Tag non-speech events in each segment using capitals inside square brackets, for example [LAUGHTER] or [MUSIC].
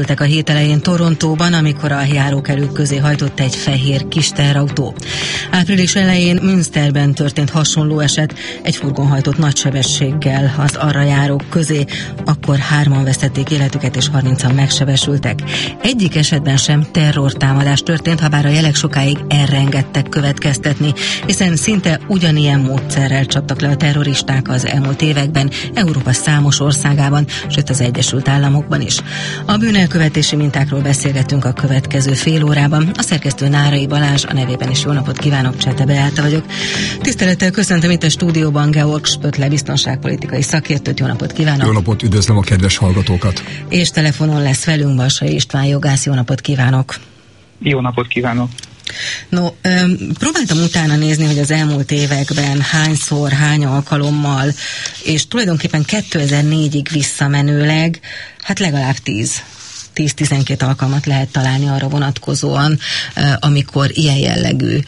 Ültek a hét elején Torontóban, amikor a járókelők közé hajtott egy fehér kis teherautó. Április elején Münsterben történt hasonló eset, egy furgon hajtott nagy sebességgel az arra járók közé, akkor hárman vesztették életüket és 30-an megsebesültek. Egyik esetben sem terrortámadás történt, ha bár a jelek sokáig elrengettek következtetni, hiszen szinte ugyanilyen módszerrel csaptak le a terroristák az elmúlt években Európa számos országában, sőt az Egyesült Államokban is. A bűnelkövetési mintákról beszélgetünk a következő fél órában. A szerkesztő Nárai Balázs, a nevében is jó napot kívánok, Csete Beáta vagyok. Tisztelettel köszöntöm itt a stúdióban Georg Spötle, biztonságpolitikai szakértőt. Jó napot kívánok! Jó napot, üdvözlöm a kedves hallgatókat! És telefonon lesz velünk Balsai István jogász. Jó napot kívánok! Jó napot kívánok! No, öm, próbáltam utána nézni, hogy az elmúlt években hányszor, hány alkalommal, és tulajdonképpen 2004-ig visszamenőleg, hát legalább 10 10-12 alkalmat lehet találni arra vonatkozóan, amikor ilyen jellegű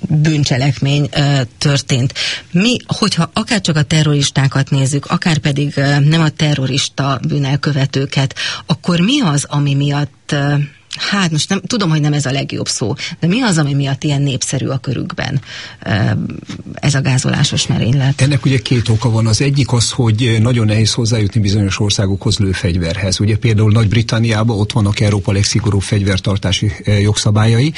bűncselekmény ö, történt. Mi, hogyha akár csak a terroristákat nézzük, akár pedig ö, nem a terrorista bűnelkövetőket, akkor mi az, ami miatt ö, hát most nem, tudom, hogy nem ez a legjobb szó, de mi az, ami miatt ilyen népszerű a körükben ez a gázolásos merénylet? Ennek ugye két oka van. Az egyik az, hogy nagyon nehéz hozzájutni bizonyos országokhoz lőfegyverhez. Ugye például Nagy-Britanniában ott vannak Európa legszigorúbb fegyvertartási jogszabályai.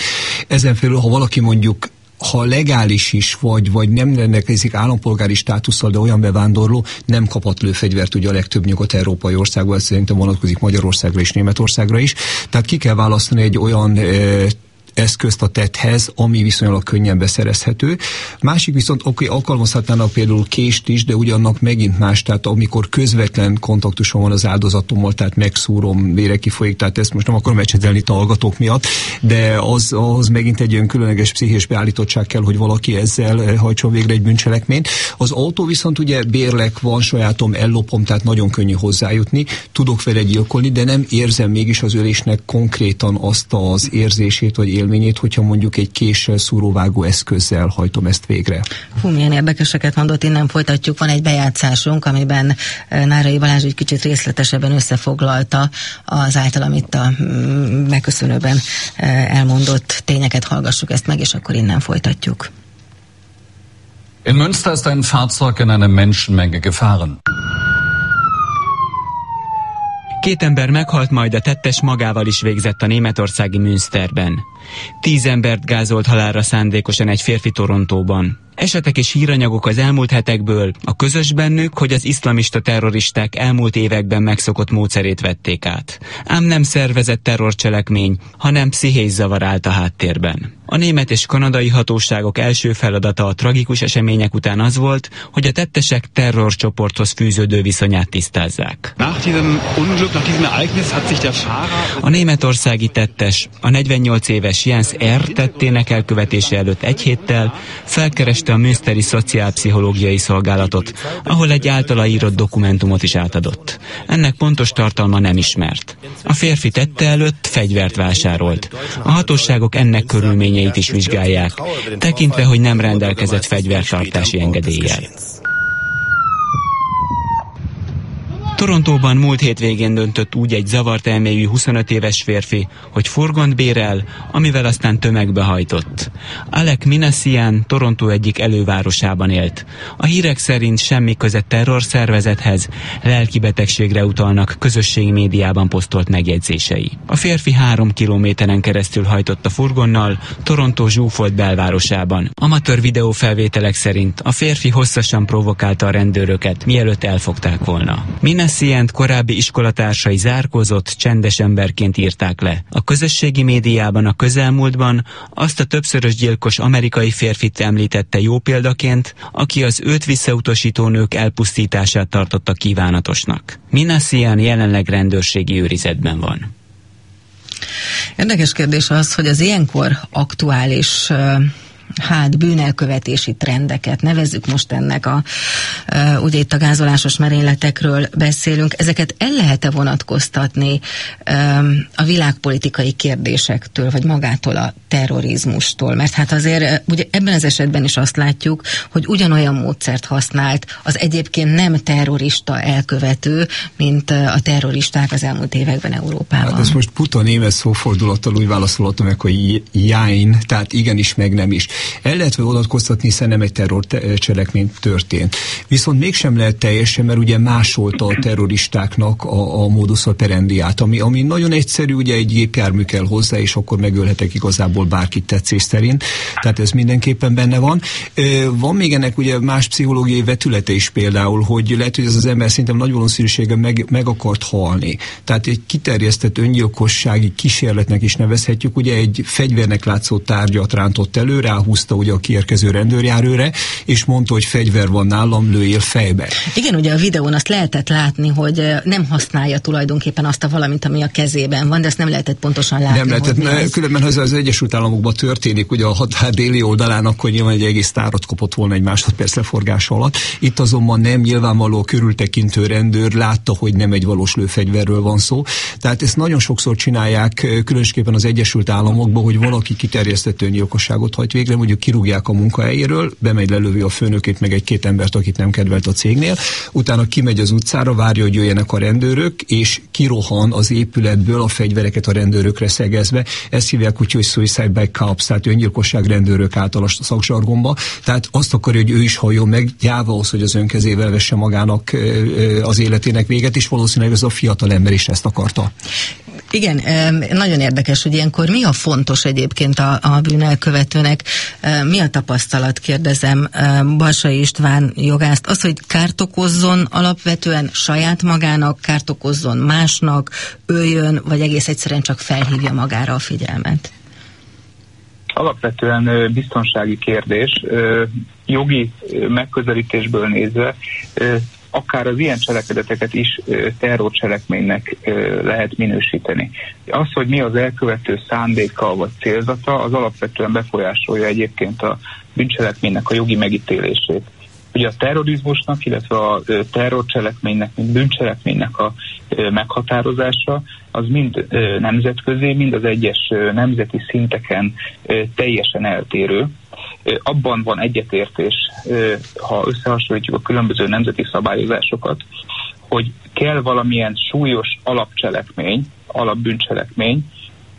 Ezen felül, ha valaki mondjuk ha legális is vagy, vagy nem rendelkezik állampolgári státusszal, de olyan bevándorló, nem kaphat lőfegyvert ugye a legtöbb nyugat-európai országban, ez szerintem vonatkozik Magyarországra és Németországra is. Tehát ki kell választani egy olyan e, eszközt a tethez, ami viszonylag könnyen beszerezhető. Másik viszont oké, alkalmazhatnának például kést is, de ugyannak megint más, tehát amikor közvetlen kontaktusom van az áldozatommal, tehát megszúrom, vére kifolyik, tehát ezt most nem akarom ecsetelni itt a hallgatók miatt, de az, az megint egy olyan különleges pszichés beállítottság kell, hogy valaki ezzel hajtson végre egy bűncselekményt. Az autó viszont ugye bérlek van, sajátom, ellopom, tehát nagyon könnyű hozzájutni, tudok vele gyilkolni, de nem érzem mégis az ölésnek konkrétan azt az érzését, vagy élményét, hogyha mondjuk egy késsel szúróvágó eszközzel hajtom ezt végre. Hú, milyen érdekeseket mondott, innen folytatjuk. Van egy bejátszásunk, amiben Nárai Balázs egy kicsit részletesebben összefoglalta az általam itt a mm, megköszönőben elmondott tényeket. Hallgassuk ezt meg, és akkor innen folytatjuk. In Münster ist ein Fahrzeug in eine Menschenmenge gefahren. Két ember meghalt, majd a tettes magával is végzett a németországi Münsterben. Tíz embert gázolt halálra szándékosan egy férfi Torontóban. Esetek és híranyagok az elmúlt hetekből, a közös bennük, hogy az iszlamista terroristák elmúlt években megszokott módszerét vették át. Ám nem szervezett terrorcselekmény, hanem pszichés zavar állt a háttérben. A német és kanadai hatóságok első feladata a tragikus események után az volt, hogy a tettesek terrorcsoporthoz fűződő viszonyát tisztázzák. A németországi tettes, a 48 éves Jens R. tettének elkövetése előtt egy héttel felkereste a Münsteri Szociálpszichológiai Szolgálatot, ahol egy általa írott dokumentumot is átadott. Ennek pontos tartalma nem ismert. A férfi tette előtt fegyvert vásárolt. A hatóságok ennek körülményei eredményeit is vizsgálják, tekintve, hogy nem rendelkezett fegyvertartási engedéllyel. Torontóban múlt hétvégén döntött úgy egy zavart elmélyű 25 éves férfi, hogy furgont bérel, amivel aztán tömegbe hajtott. Alec Minassian Torontó egyik elővárosában élt. A hírek szerint semmi köze terrorszervezethez, lelkibetegségre utalnak közösségi médiában posztolt megjegyzései. A férfi három kilométeren keresztül hajtott a furgonnal Torontó zsúfolt belvárosában. Amatőr videófelvételek szerint a férfi hosszasan provokálta a rendőröket, mielőtt elfogták volna. Minassian Messient korábbi iskolatársai zárkozott, csendes emberként írták le. A közösségi médiában a közelmúltban azt a többszörös gyilkos amerikai férfit említette jó példaként, aki az őt visszautasító nők elpusztítását tartotta kívánatosnak. Minassian jelenleg rendőrségi őrizetben van. Érdekes kérdés az, hogy az ilyenkor aktuális hát bűnelkövetési trendeket, nevezzük most ennek a, ugye itt a gázolásos merényletekről beszélünk, ezeket el lehet-e vonatkoztatni a világpolitikai kérdésektől, vagy magától a terrorizmustól? Mert hát azért ugye ebben az esetben is azt látjuk, hogy ugyanolyan módszert használt az egyébként nem terrorista elkövető, mint a terroristák az elmúlt években Európában. Hát ezt most puta német szófordulattal úgy válaszolhatom meg, hogy jáin, tehát igenis, meg nem is. El lehet vonatkoztatni, hiszen nem egy terrorcselekmény történt. Viszont mégsem lehet teljesen, mert ugye másolta a terroristáknak a, a modus operandiát, ami, ami nagyon egyszerű, ugye egy gépjármű kell hozzá, és akkor megölhetek igazából bárkit tetszés szerint. Tehát ez mindenképpen benne van. Van még ennek ugye más pszichológiai vetülete is például, hogy lehet, hogy ez az ember szerintem nagy valószínűséggel meg, meg akart halni. Tehát egy kiterjesztett öngyilkossági kísérletnek is nevezhetjük, ugye egy fegyvernek látszó tárgyat rántott elő, ráhúzta ugye a kiérkező rendőrjárőre, és mondta, hogy fegyver van nálam, lőjél fejbe. Igen, ugye a videón azt lehetett látni, hogy nem használja tulajdonképpen azt a valamit, ami a kezében van, de ezt nem lehetett pontosan látni. Nem lehetett, mert különben ha ez az Egyesült Államokban történik, ugye a határ déli oldalán, akkor nyilván egy egész tárat kopott volna egy másodperc leforgás alatt. Itt azonban nem nyilvánvaló körültekintő rendőr látta, hogy nem egy valós lőfegyverről van szó. Tehát ezt nagyon sokszor csinálják, különösképpen az Egyesült Államokban, hogy valaki kiterjesztett öngyilkosságot hajt végre, mondjuk kirúgják a munkahelyéről, bemegy lelövi a főnökét, meg egy-két embert, akit nem kedvelt a cégnél, utána kimegy az utcára, várja, hogy jöjjenek a rendőrök, és kirohan az épületből a fegyvereket a rendőrökre szegezve. Ezt hívják úgy, hogy suicide by cops, tehát öngyilkosság rendőrök által a szakzsargomba. Tehát azt akarja, hogy ő is halljon meg, gyáva az, hogy az önkezével vesse magának az életének véget, és valószínűleg ez a fiatal ember is ezt akarta. Igen, nagyon érdekes, hogy ilyenkor mi a fontos egyébként a, a bűnelkövetőnek, mi a tapasztalat, kérdezem Balsai István jogászt, az, hogy kárt okozzon alapvetően saját magának, kárt okozzon másnak, öljön, vagy egész egyszerűen csak felhívja magára a figyelmet? Alapvetően biztonsági kérdés, jogi megközelítésből nézve akár az ilyen cselekedeteket is terrorcselekménynek lehet minősíteni. Az, hogy mi az elkövető szándéka vagy célzata, az alapvetően befolyásolja egyébként a bűncselekménynek a jogi megítélését. Ugye a terrorizmusnak, illetve a terrorcselekménynek, mint bűncselekménynek a meghatározása, az mind nemzetközi, mind az egyes nemzeti szinteken teljesen eltérő abban van egyetértés, ha összehasonlítjuk a különböző nemzeti szabályozásokat, hogy kell valamilyen súlyos alapcselekmény, alapbűncselekmény,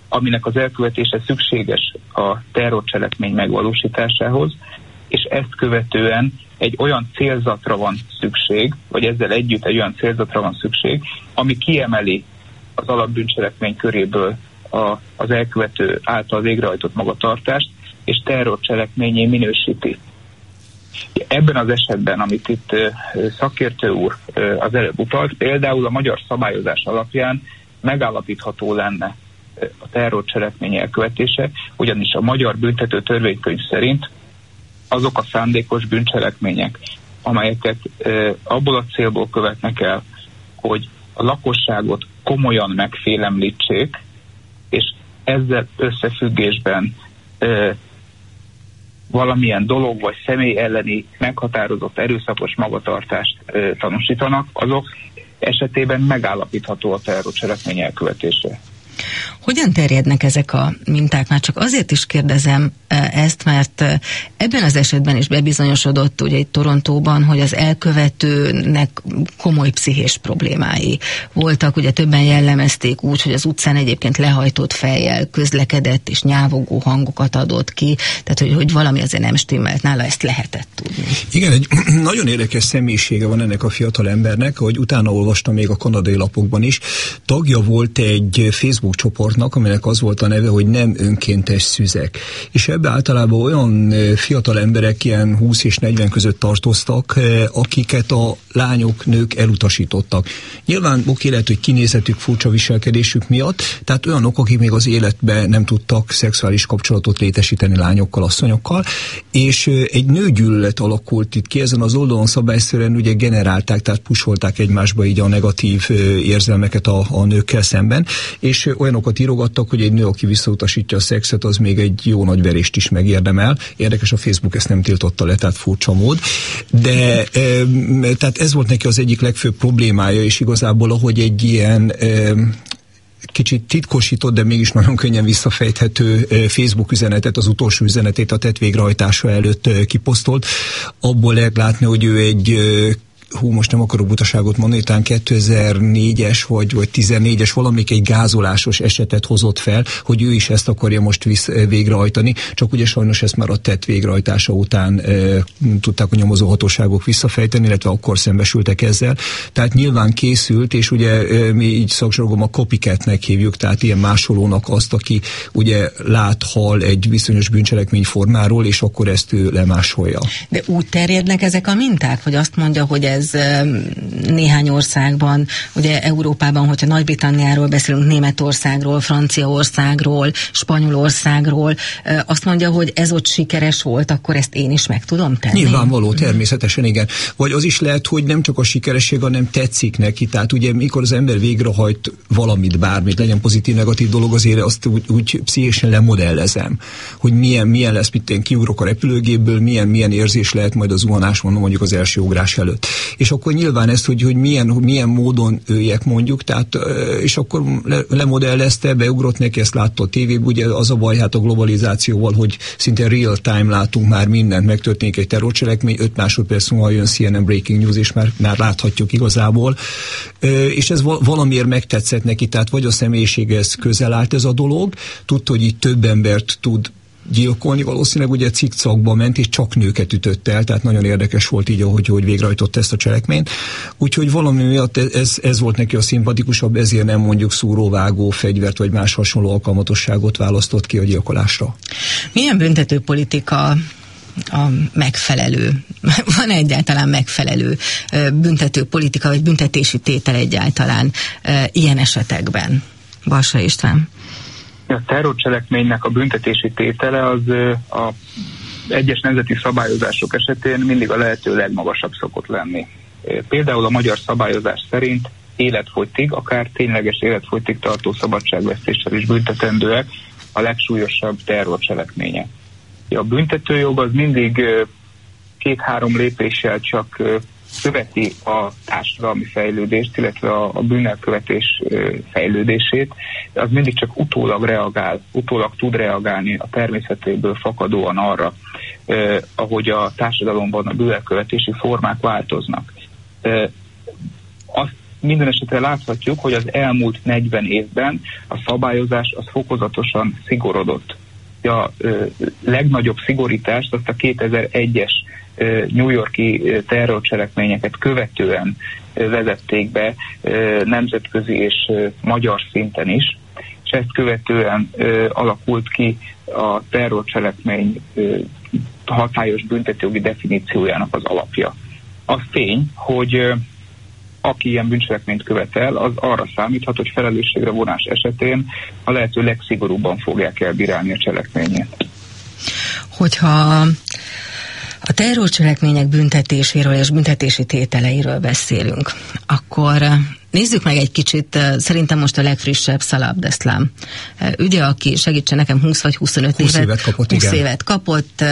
aminek az elkövetése szükséges a terrorcselekmény megvalósításához, és ezt követően egy olyan célzatra van szükség, vagy ezzel együtt egy olyan célzatra van szükség, ami kiemeli az alapbűncselekmény köréből a, az elkövető által végrehajtott magatartást, és terrorcselekményé minősíti. Ebben az esetben, amit itt szakértő úr az előbb utalt, például a magyar szabályozás alapján megállapítható lenne a terrorcselekmény elkövetése, ugyanis a magyar büntető törvénykönyv szerint azok a szándékos bűncselekmények, amelyeket abból a célból követnek el, hogy a lakosságot komolyan megfélemlítsék, és ezzel összefüggésben valamilyen dolog vagy személy elleni meghatározott erőszakos magatartást ö, tanúsítanak, azok esetében megállapítható a terrorcselekmény elkövetése. Hogyan terjednek ezek a minták? Már csak azért is kérdezem ezt, mert ebben az esetben is bebizonyosodott ugye itt Torontóban, hogy az elkövetőnek komoly pszichés problémái voltak. Ugye többen jellemezték úgy, hogy az utcán egyébként lehajtott fejjel közlekedett és nyávogó hangokat adott ki, tehát hogy, hogy valami azért nem stimmelt nála, ezt lehetett tudni. Igen, egy [CLEARS THROAT] nagyon érdekes személyisége van ennek a fiatal embernek, hogy utána olvastam még a kanadai lapokban is. Tagja volt egy Facebook csoportnak, aminek az volt a neve, hogy nem önkéntes szüzek. És ebbe általában olyan fiatal emberek, ilyen 20 és 40 között tartoztak, akiket a lányok, nők elutasítottak. Nyilván oké lehet, hogy kinézetük, furcsa viselkedésük miatt, tehát olyanok, akik még az életben nem tudtak szexuális kapcsolatot létesíteni lányokkal, asszonyokkal, és egy nőgyűlölet alakult itt ki, ezen az oldalon szabályszerűen ugye generálták, tehát pusolták egymásba így a negatív érzelmeket a, a nőkkel szemben, és olyanokat írogattak, hogy egy nő, aki visszautasítja a szexet, az még egy jó nagy verést is megérdemel. Érdekes, a Facebook ezt nem tiltotta le, tehát furcsa mód. De tehát ez volt neki az egyik legfőbb problémája, és igazából, ahogy egy ilyen kicsit titkosított, de mégis nagyon könnyen visszafejthető Facebook üzenetet, az utolsó üzenetét a tett végrehajtása előtt kiposztolt. Abból lehet látni, hogy ő egy hú, most nem akarok butaságot mondani, talán 2004-es vagy, vagy 14-es valamik egy gázolásos esetet hozott fel, hogy ő is ezt akarja most visz, végrehajtani, csak ugye sajnos ezt már a tett végrehajtása után e, tudták a nyomozó hatóságok visszafejteni, illetve akkor szembesültek ezzel. Tehát nyilván készült, és ugye e, mi így szaksorgom a copycatnek hívjuk, tehát ilyen másolónak azt, aki ugye lát, hal egy bizonyos bűncselekmény formáról, és akkor ezt ő lemásolja. De úgy terjednek ezek a minták, hogy azt mondja, hogy ez ez néhány országban, ugye Európában, hogyha Nagy-Britanniáról beszélünk, Németországról, Franciaországról, Spanyolországról, azt mondja, hogy ez ott sikeres volt, akkor ezt én is meg tudom tenni? Nyilvánvaló, természetesen igen. Vagy az is lehet, hogy nem csak a sikeresség, hanem tetszik neki. Tehát ugye mikor az ember végrehajt valamit, bármit, legyen pozitív, negatív dolog, azért azt úgy, úgy pszichésen lemodellezem, hogy milyen, milyen lesz, mit én kiugrok a repülőgépből, milyen, milyen érzés lehet majd az zuhanás, mondjuk az első ugrás előtt és akkor nyilván ezt, hogy, hogy milyen, milyen módon őjek mondjuk, tehát, és akkor le, lemodellezte, beugrott neki, ezt látta a tévében, ugye az a baj hát a globalizációval, hogy szinte real time látunk már mindent, megtörténik egy terrorcselekmény, 5 másodperc múlva jön CNN Breaking News, és már, már láthatjuk igazából, és ez valamiért megtetszett neki, tehát vagy a személyiséghez közel állt ez a dolog, tudta, hogy itt több embert tud gyilkolni, valószínűleg ugye cikcakba ment, és csak nőket ütött el, tehát nagyon érdekes volt így, ahogy hogy végrehajtott ezt a cselekményt. Úgyhogy valami miatt ez, ez volt neki a szimpatikusabb, ezért nem mondjuk szúróvágó fegyvert, vagy más hasonló alkalmatosságot választott ki a gyilkolásra. Milyen büntető politika a megfelelő, [LAUGHS] van -e egyáltalán megfelelő büntető politika, vagy büntetési tétel egyáltalán ilyen esetekben? Balsa István. A terrorcselekménynek a büntetési tétele az a egyes nemzeti szabályozások esetén mindig a lehető legmagasabb szokott lenni. Például a magyar szabályozás szerint életfogytig, akár tényleges életfogytig tartó szabadságvesztéssel is büntetendőek a legsúlyosabb terrorcselekmények. A büntetőjog az mindig két-három lépéssel csak követi a társadalmi fejlődést, illetve a, a bűnelkövetés fejlődését, az mindig csak utólag reagál, utólag tud reagálni a természetéből fakadóan arra, eh, ahogy a társadalomban a bűnelkövetési formák változnak. Eh, azt minden esetre láthatjuk, hogy az elmúlt 40 évben a szabályozás az fokozatosan szigorodott. A ö, legnagyobb szigorítást azt a 2001-es New Yorki terrorcselekményeket követően vezették be nemzetközi és magyar szinten is, és ezt követően alakult ki a terrorcselekmény hatályos büntetőjogi definíciójának az alapja. Az tény, hogy aki ilyen bűncselekményt követel, az arra számíthat, hogy felelősségre vonás esetén a lehető legszigorúbban fogják elbírálni a cselekményét. Hogyha a terrorcselekmények büntetéséről és büntetési tételeiről beszélünk, akkor Nézzük meg egy kicsit, szerintem most a legfrissebb Szalab Deszlám ügye, aki segítsen nekem 20 vagy 25 20 évet, évet kapott, 20 igen. évet kapott,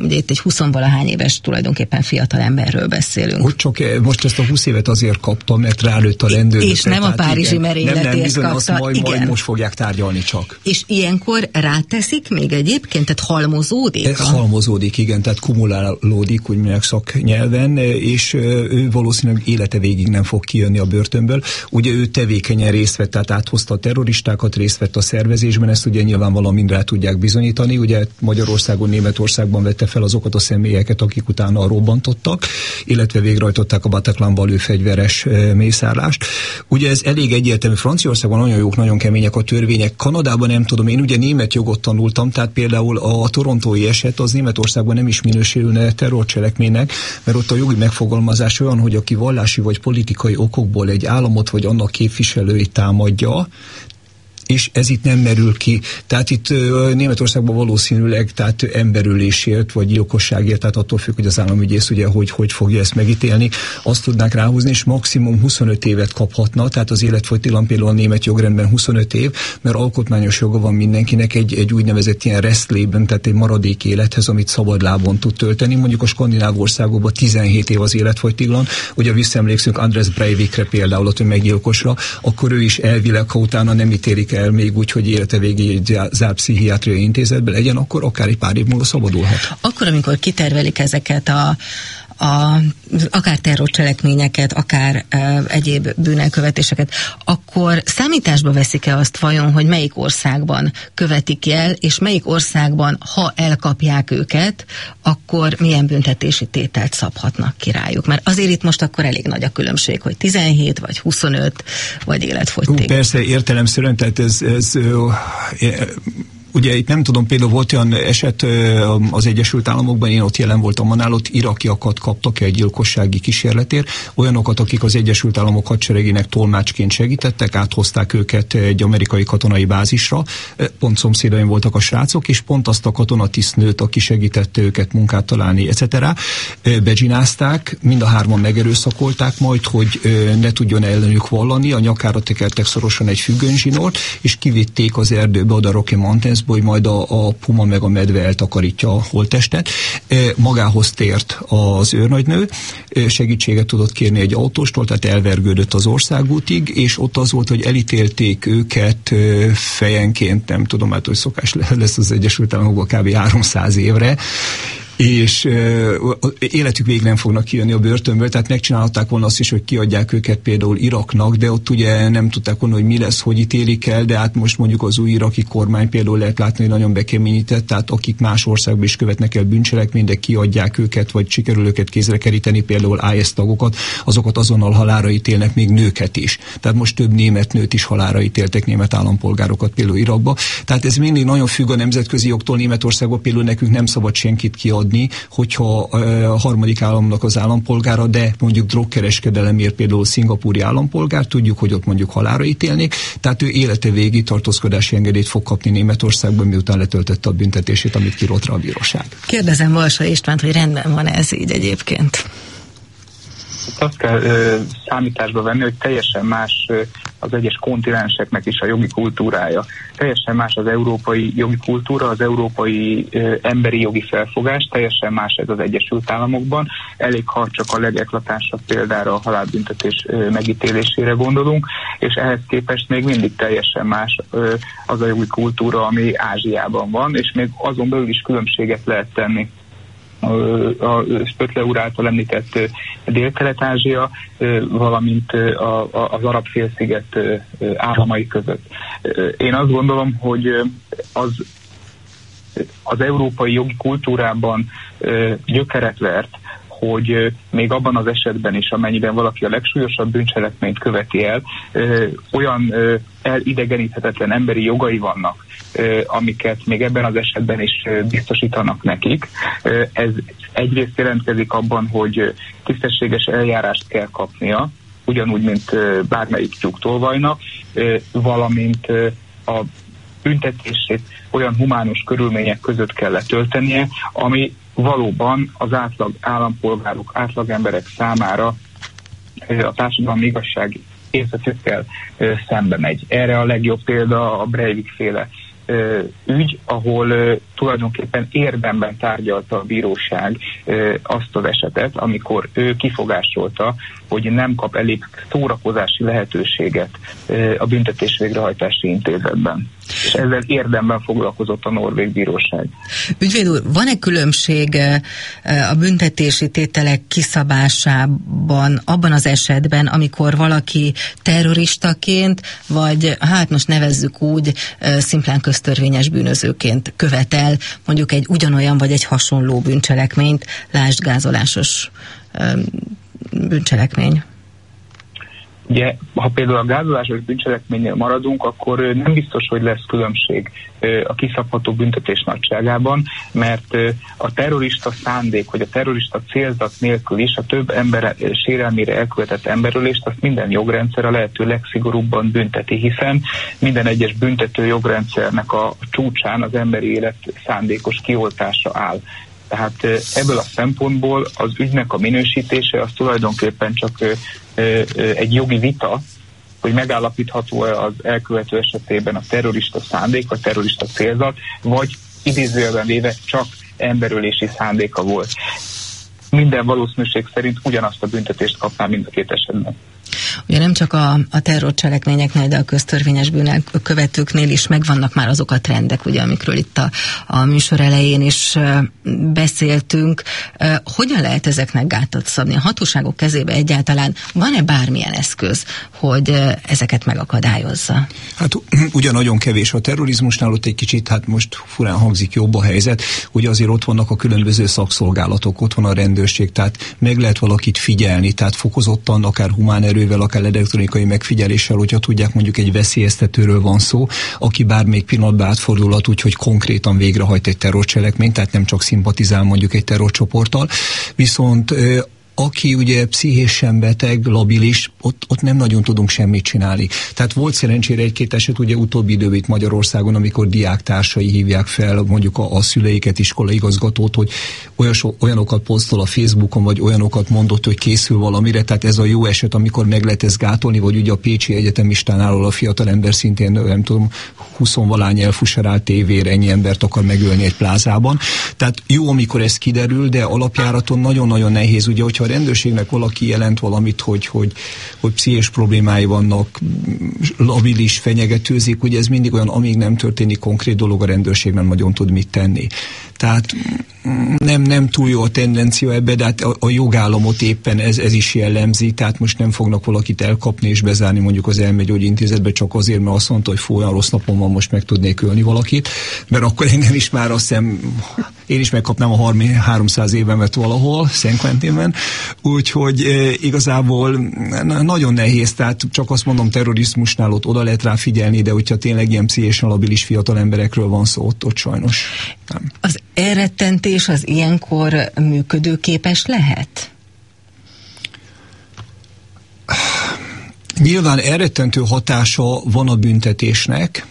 ugye itt egy 20 valahány éves tulajdonképpen fiatal emberről beszélünk. Hogy csak most ezt a 20 évet azért kaptam, mert rálőtt a rendőr. És nem a párizsi merényletért nem, nem, bizony, kapta. Azt majd, igen. majd most fogják tárgyalni csak. És ilyenkor ráteszik még egyébként, tehát halmozódik? Ez halmozódik, igen, tehát kumulálódik, úgy mondják szaknyelven, és ő valószínűleg élete végig nem fog kijönni a börtönből. Ugye ő tevékenyen részt vett, tehát áthozta a terroristákat, részt vett a szervezésben, ezt ugye nyilvánvalóan mind rá tudják bizonyítani. Ugye Magyarországon, Németországban vette fel azokat a személyeket, akik utána robbantottak, illetve végrehajtották a Bataclanban fegyveres mészárlást. Ugye ez elég egyértelmű. Franciaországban nagyon jók, nagyon kemények a törvények. Kanadában nem tudom, én ugye német jogot tanultam, tehát például a torontói eset az Németországban nem is minősülne terrorcselekménynek, mert ott a jogi megfogalmazás olyan, hogy aki vallási vagy politikai okokból egy államot vagy annak képviselőit támadja, és ez itt nem merül ki. Tehát itt Németországban valószínűleg tehát emberülésért, vagy gyilkosságért, tehát attól függ, hogy az államügyész ugye hogy, hogy fogja ezt megítélni, azt tudnák ráhúzni, és maximum 25 évet kaphatna, tehát az életfogytilan például a német jogrendben 25 év, mert alkotmányos joga van mindenkinek egy, egy úgynevezett ilyen restlében, tehát egy maradék élethez, amit szabad lábon tud tölteni. Mondjuk a skandináv országokban 17 év az életfogytiglan, ugye visszaemlékszünk Andres Breivikre például, a meggyilkosra, akkor ő is elvileg, ha utána nem ítélik el még úgy, hogy élete végéig zárt pszichiátriai intézetben legyen, akkor akár egy pár év múlva szabadulhat. Akkor, amikor kitervelik ezeket a a, akár terrorcselekményeket, akár e, egyéb bűnelkövetéseket, akkor számításba veszik-e azt vajon, hogy melyik országban követik el, és melyik országban, ha elkapják őket, akkor milyen büntetési tételt szabhatnak királyuk? Mert azért itt most akkor elég nagy a különbség, hogy 17 vagy 25 vagy életfogytig. Persze értelemszerűen, tehát ez, ez ugye itt nem tudom, például volt olyan eset az Egyesült Államokban, én ott jelen voltam annál, ott irakiakat kaptak egy gyilkossági kísérletért, olyanokat, akik az Egyesült Államok hadseregének tolmácsként segítettek, áthozták őket egy amerikai katonai bázisra, pont szomszédaim voltak a srácok, és pont azt a katonatisztnőt, aki segítette őket munkát találni, etc. Begzinázták, mind a hárman megerőszakolták majd, hogy ne tudjon ellenük vallani, a nyakára tekertek szorosan egy függönyzsinort, és kivitték az erdőbe oda Rocky Mountains hogy majd a, a puma meg a medve eltakarítja a holttestet. E, magához tért az őrnagynő, e, segítséget tudott kérni egy autóstól, tehát elvergődött az országútig, és ott az volt, hogy elítélték őket e, fejenként, nem tudom, hát hogy szokás lesz az Egyesült Államokban kb. 300 évre, és életük végig nem fognak kijönni a börtönből, tehát megcsinálhatták volna azt is, hogy kiadják őket például Iraknak, de ott ugye nem tudták volna, hogy mi lesz, hogy ítélik el, de hát most mondjuk az új iraki kormány például lehet látni, hogy nagyon bekeményített, tehát akik más országban is követnek el bűncselekményt, de kiadják őket, vagy sikerül őket kézre keríteni, például IS tagokat, azokat azonnal halára ítélnek még nőket is. Tehát most több német nőt is halára ítéltek német állampolgárokat például Irakba. Tehát ez mindig nagyon függ a nemzetközi jogtól Németországban, például nekünk nem szabad senkit kiadni adni, hogyha a harmadik államnak az állampolgára, de mondjuk drogkereskedelemért például szingapúri állampolgár, tudjuk, hogy ott mondjuk halára ítélnék, tehát ő élete végig tartózkodási engedélyt fog kapni Németországban, miután letöltötte a büntetését, amit kirót a bíróság. Kérdezem Valsa Istvánt, hogy rendben van ez így egyébként azt kell ö, számításba venni, hogy teljesen más ö, az egyes kontinenseknek is a jogi kultúrája. Teljesen más az európai jogi kultúra, az európai ö, emberi jogi felfogás, teljesen más ez az Egyesült Államokban. Elég, ha csak a legeklatánsabb példára a halálbüntetés ö, megítélésére gondolunk, és ehhez képest még mindig teljesen más ö, az a jogi kultúra, ami Ázsiában van, és még azon belül is különbséget lehet tenni a Spötle úr által említett Dél-Kelet-Ázsia, valamint az arab félsziget államai között. Én azt gondolom, hogy az az európai jogi kultúrában gyökeret vert, hogy még abban az esetben is, amennyiben valaki a legsúlyosabb bűncselekményt követi el, olyan elidegeníthetetlen emberi jogai vannak, amiket még ebben az esetben is biztosítanak nekik. Ez egyrészt jelentkezik abban, hogy tisztességes eljárást kell kapnia, ugyanúgy, mint bármelyik tyúktolvajnak, valamint a büntetését olyan humánus körülmények között kell letöltenie, ami valóban az átlag állampolgárok, átlag emberek számára a társadalmi igazság érzetekkel szembe megy. Erre a legjobb példa a Breivik féle ügy, ahol tulajdonképpen érdemben tárgyalta a bíróság azt az esetet, amikor ő kifogásolta, hogy nem kap elég szórakozási lehetőséget a büntetés végrehajtási intézetben. És ezzel érdemben foglalkozott a Norvég Bíróság. Ügyvéd úr, van-e különbség a büntetési tételek kiszabásában abban az esetben, amikor valaki terroristaként, vagy hát most nevezzük úgy, szimplán köztörvényes bűnözőként követel mondjuk egy ugyanolyan vagy egy hasonló bűncselekményt, lásd gázolásos bűncselekmény? Ugye, ha például a gázolásos bűncselekménynél maradunk, akkor nem biztos, hogy lesz különbség a kiszabható büntetés nagyságában, mert a terrorista szándék, vagy a terrorista célzat nélkül is a több ember sérelmére elkövetett emberölést, azt minden jogrendszer a lehető legszigorúbban bünteti, hiszen minden egyes büntető jogrendszernek a csúcsán az emberi élet szándékos kioltása áll. Tehát ebből a szempontból az ügynek a minősítése az tulajdonképpen csak egy jogi vita, hogy megállapítható-e az elkövető esetében a terrorista szándék, a terrorista célzat, vagy idézőjelben véve csak emberölési szándéka volt. Minden valószínűség szerint ugyanazt a büntetést kapná mind a két esetben. Ugye nem csak a, a terrorcselekményeknél, de a köztörvényes bűnek követőknél is megvannak már azok a trendek, ugye, amikről itt a, a műsor elején is beszéltünk. Hogyan lehet ezeknek gátat szabni? A hatóságok kezébe egyáltalán van-e bármilyen eszköz, hogy ezeket megakadályozza? Hát ugye nagyon kevés a terrorizmusnál, ott egy kicsit, hát most furán hangzik jobb a helyzet, ugye azért ott vannak a különböző szakszolgálatok, ott van a rendőrség, tehát meg lehet valakit figyelni, tehát fokozottan, akár humán erővel, akár elektronikai megfigyeléssel, hogyha tudják mondjuk egy veszélyeztetőről van szó, aki bármelyik pillanatban átfordulhat úgy, hogy konkrétan végrehajt egy terrorcselekményt, tehát nem csak szimpatizál mondjuk egy terrorcsoporttal, viszont aki ugye pszichésen beteg, labilis, ott, ott nem nagyon tudunk semmit csinálni. Tehát volt szerencsére egy-két eset, ugye utóbbi időben itt Magyarországon, amikor diáktársai hívják fel mondjuk a, a szüleiket, iskolaigazgatót, hogy olyas, olyanokat posztol a Facebookon, vagy olyanokat mondott, hogy készül valamire, tehát ez a jó eset, amikor meg lehet ezt gátolni, vagy ugye a Pécsi Egyetemistánál a fiatal ember szintén, nem tudom, 20 valány elfuserált tévére, ennyi embert akar megölni egy plázában. Tehát jó, amikor ez kiderül, de alapjáraton nagyon-nagyon nehéz, ugye, hogyha rendőrségnek valaki jelent valamit, hogy, hogy, hogy pszichés problémái vannak, labilis, fenyegetőzik, ugye ez mindig olyan, amíg nem történik konkrét dolog, a rendőrség nem nagyon tud mit tenni. Tehát nem, nem túl jó a tendencia ebbe, de hát a, a jogállamot éppen ez, ez is jellemzi, tehát most nem fognak valakit elkapni és bezárni mondjuk az elmegyógyintézetbe csak azért, mert azt mondta, hogy fú, olyan rossz napon van, most meg tudnék ölni valakit, mert akkor engem is már azt hiszem, én is megkapnám a 300 évemet valahol, Szent úgyhogy e, igazából nagyon nehéz, tehát csak azt mondom, terrorizmusnál ott oda lehet rá figyelni, de hogyha tényleg ilyen pszichésen labilis fiatal emberekről van szó, ott, ott sajnos nem. Az elrettentés az ilyenkor működőképes lehet? Nyilván elrettentő hatása van a büntetésnek,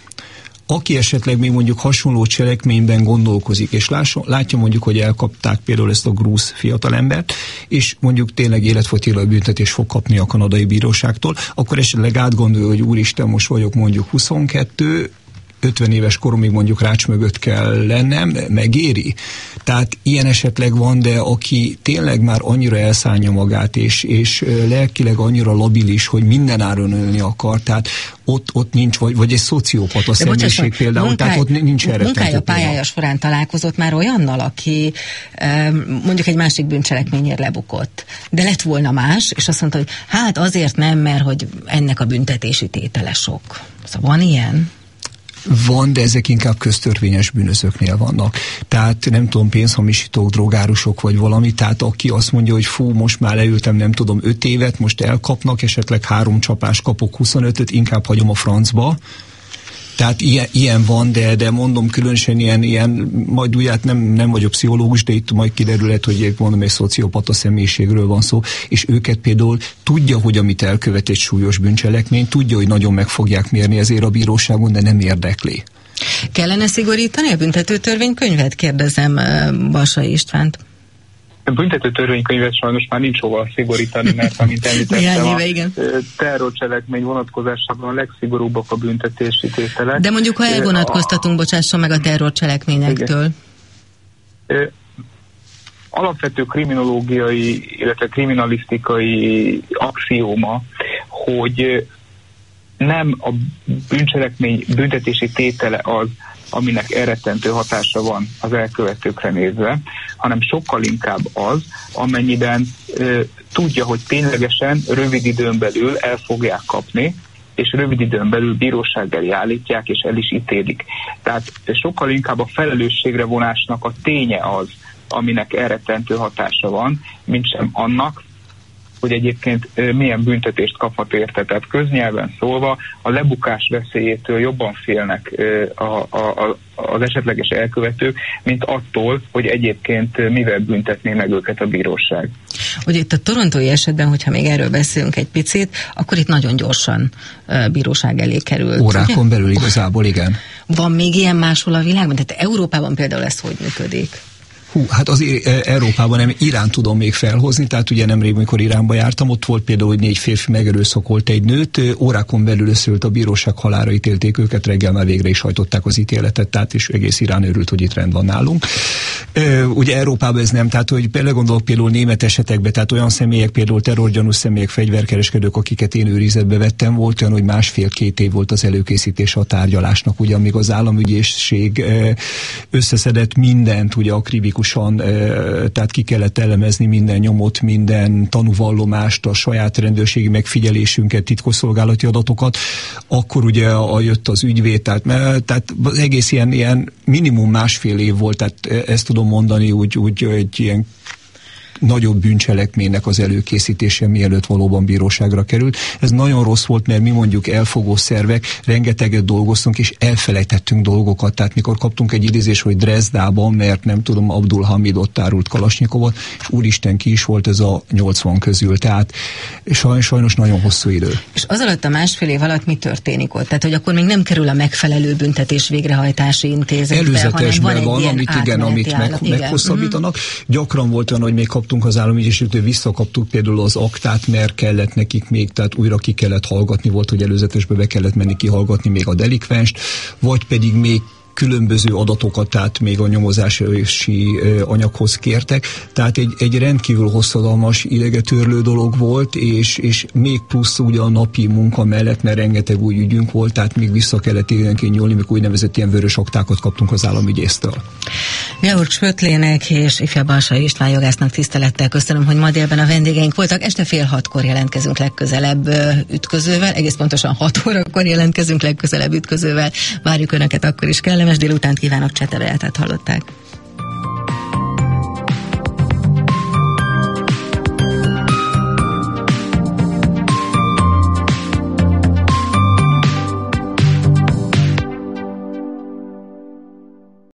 aki esetleg még mondjuk hasonló cselekményben gondolkozik, és lásson, látja mondjuk, hogy elkapták például ezt a grúz fiatalembert, és mondjuk tényleg életfogytilag büntetés fog kapni a kanadai bíróságtól, akkor esetleg átgondolja, hogy úristen, most vagyok mondjuk 22, 50 éves koromig mondjuk rács mögött kell lennem, megéri. Tehát ilyen esetleg van, de aki tényleg már annyira elszállja magát, és, és lelkileg annyira labilis, hogy minden áron ölni akar, tehát ott, ott nincs, vagy, vagy egy szociopata személyiség például, munkáj, tehát ott nincs erre. Munkája pályája során találkozott már olyannal, aki mondjuk egy másik bűncselekményért lebukott, de lett volna más, és azt mondta, hogy hát azért nem, mert hogy ennek a büntetési tétele sok. Szóval van ilyen? Van, de ezek inkább köztörvényes bűnözőknél vannak. Tehát nem tudom, pénzhamisítók, drogárusok vagy valami, tehát aki azt mondja, hogy fú, most már leültem nem tudom öt évet, most elkapnak, esetleg három csapás kapok 25-öt, inkább hagyom a francba, tehát ilyen, ilyen van, de, de mondom különösen ilyen, ilyen majd úgy hát nem, nem vagyok pszichológus, de itt majd kiderülhet, hogy mondom, egy szociopata személyiségről van szó, és őket például tudja, hogy amit elkövet egy súlyos bűncselekmény, tudja, hogy nagyon meg fogják mérni ezért a bíróságon, de nem érdekli. Kellene szigorítani a büntető törvénykönyvet? Kérdezem Basa Istvánt büntető törvénykönyvet sajnos már nincs hova szigorítani, mert amint említettem, éve, igen. a terrorcselekmény vonatkozásában a legszigorúbbak a büntetési tételek. De mondjuk, ha elvonatkoztatunk, a, bocsásson meg a terrorcselekményektől. Igen. Alapvető kriminológiai, illetve kriminalisztikai axióma, hogy nem a bűncselekmény büntetési tétele az, aminek elrettentő hatása van az elkövetőkre nézve, hanem sokkal inkább az, amennyiben ö, tudja, hogy ténylegesen rövid időn belül el fogják kapni, és rövid időn belül bíróság elé állítják, és el is ítélik. Tehát sokkal inkább a felelősségre vonásnak a ténye az, aminek elrettentő hatása van, mint sem annak, hogy egyébként milyen büntetést kaphat érte. Tehát köznyelven szólva a lebukás veszélyétől jobban félnek a, a, a, az esetleges elkövetők, mint attól, hogy egyébként mivel büntetné meg őket a bíróság. Hogy itt a torontói esetben, hogyha még erről beszélünk egy picit, akkor itt nagyon gyorsan bíróság elé került. Órákon ugye? belül igazából, igen. Van még ilyen máshol a világban? Tehát Európában például ez hogy működik? Hú, hát az e, Európában nem Irán tudom még felhozni, tehát ugye nemrég, amikor Iránba jártam, ott volt például, hogy négy férfi megerőszakolt egy nőt, órákon belül összült a bíróság halára ítélték őket, reggel már végre is hajtották az ítéletet, tehát és egész Irán örült, hogy itt rend van nálunk. Ugye Európában ez nem, tehát hogy belegondolok például német esetekbe, tehát olyan személyek, például terrorgyanús személyek, fegyverkereskedők, akiket én őrizetbe vettem, volt olyan, hogy másfél-két év volt az előkészítés a tárgyalásnak, ugye amíg az államügyészség összeszedett mindent, ugye akribikus pontosan, tehát ki kellett elemezni minden nyomot, minden tanúvallomást, a saját rendőrségi megfigyelésünket, titkosszolgálati adatokat, akkor ugye a, jött az ügyvéd, tehát, tehát egész ilyen, ilyen minimum másfél év volt, tehát ezt tudom mondani úgy, úgy egy ilyen nagyobb bűncselekménynek az előkészítése, mielőtt valóban bíróságra került. Ez nagyon rossz volt, mert mi mondjuk elfogó szervek, rengeteget dolgoztunk, és elfelejtettünk dolgokat. Tehát mikor kaptunk egy idézés, hogy Dresdában, mert nem tudom, Abdul Hamid ott árult Kalasnyikovot, és úristen ki is volt ez a 80 közül. Tehát sajnos, sajnos nagyon hosszú idő. És az alatt a másfél év alatt mi történik ott? Tehát, hogy akkor még nem kerül a megfelelő büntetés végrehajtási intézetbe, Előzetesben hanem van, van amit igen, amit meg, igen. meghosszabbítanak. Mm-hmm. Gyakran volt olyan, hogy még kap kaptunk az államügyésítől, visszakaptuk például az aktát, mert kellett nekik még, tehát újra ki kellett hallgatni, volt, hogy előzetesbe be kellett menni kihallgatni még a delikvenst, vagy pedig még különböző adatokat, tehát még a nyomozási anyaghoz kértek. Tehát egy, egy rendkívül hosszadalmas idegetörlő dolog volt, és, és még plusz ugye a napi munka mellett, mert rengeteg új ügyünk volt, tehát még vissza kellett évenként nyúlni, mikor úgynevezett ilyen vörös aktákat kaptunk az államügyésztől. Georg Sötlének és ifja Balsa István jogásznak tisztelettel köszönöm, hogy ma délben a vendégeink voltak. Este fél hatkor jelentkezünk legközelebb ütközővel, egész pontosan hat órakor jelentkezünk legközelebb ütközővel. Várjuk Önöket akkor is kellemes délután kívánok, Cseterejeltet hallották.